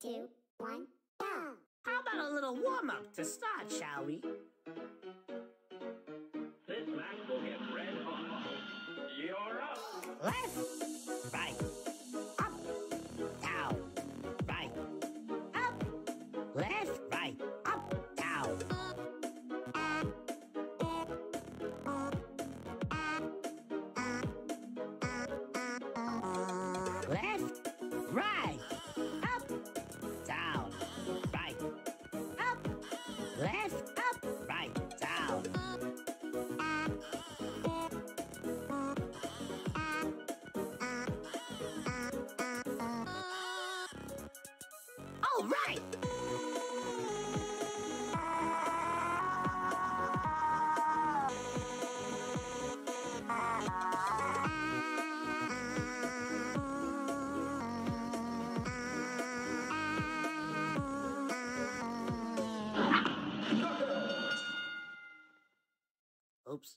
two, one, go! How about a little warm up to start, shall we? This match will get red hot. You're up. Left, right, up, down, right, up, left, right, up, down. Left, left, up, right, down. All right. Oops.